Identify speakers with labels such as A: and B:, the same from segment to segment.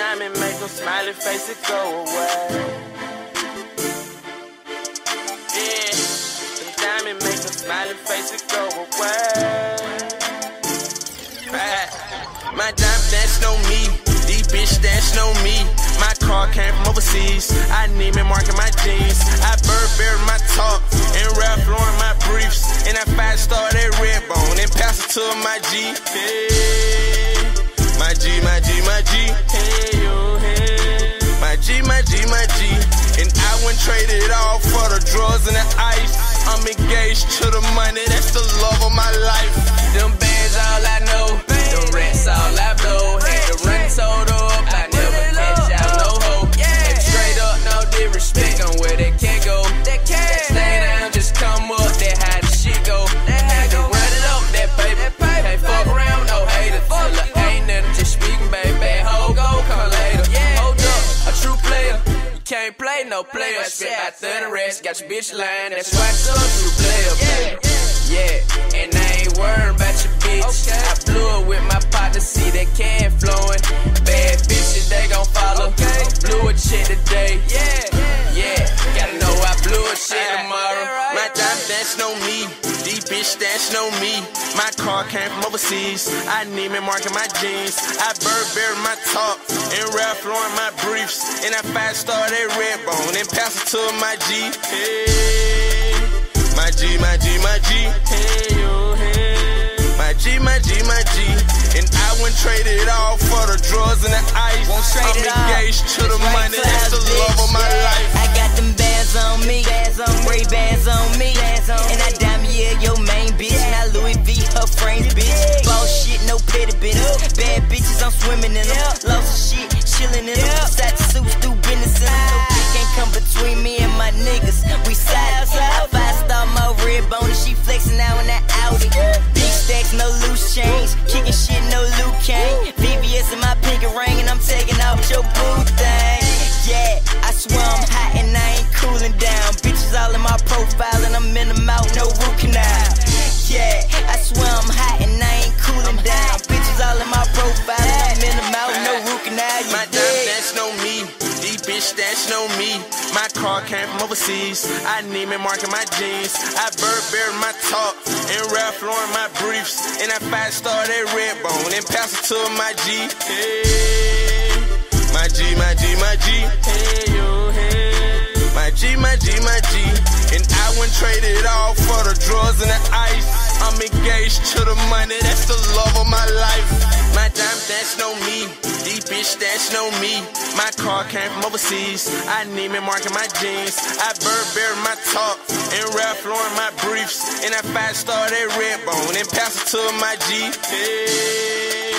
A: diamond make them smiley face it go away. Yeah, the diamond make them smiley face it go away. My diamond dancing on me, these bitch dancing on me. My car came from overseas, I need me marking my jeans. I Burberry my top, and Ralph Lauren my briefs. And I five star that red bone, and pass it to my G. My G, my G, my G. Hey, yo, hey. My G, my G, my G. And I wouldn't trade it all for the drugs and the ice. I'm engaged to the money, that's the love of my life.
B: Them play no player. Spit about 30 rest, got your bitch lying. That's why I'm a true player, baby. Yeah, and I ain't worried about your bitch. I blew it with my partner, see that can flowing. Bad bitches, they gon' follow. Blew a shit today. Yeah, yeah, gotta know I blew a shit tomorrow.
A: Bitch dancing on me. My car came from overseas, I need me marking my jeans. I Burberry my top, and Ralph Lauren my briefs. And I five star that red bone, and pass it to my G. Hey, my G, my G, my G. Hey, yo, hey. My G, my G, my G. And I wouldn't trade it all for the drugs and the ice.
C: Won't trade
A: I'm engaged to the money,
C: petty business. Bad bitches, I'm swimming in them. Lost shit, chilling in them. Side suits, do business in them. No can't come between me
A: bitch dancing on me. My car came from overseas, I need me marking my jeans. I Burberry my top, and Ralph Lauren my briefs. And I five star that red bone, and pass it to my G. Hey, my G, my G, my G. Hey, yo, hey. My G, my G, my G. And I wouldn't trade it all for the drugs and the ice. I'm engaged to the money, that's the love of my life. My diamond dancing on me, bitch dancing on me. My car came from overseas, I need me marking my jeans. I Burberry my top, and Ralph Lauren my briefs. And I five star that red bone, and pass it to my G. Hey,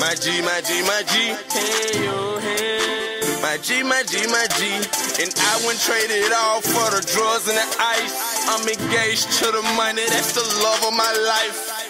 A: my G, my G, my G. Hey, yo, hey. My G, my G, my G. And I wouldn't trade it all for the drugs and the ice. I'm engaged to the money, that's the love of my life.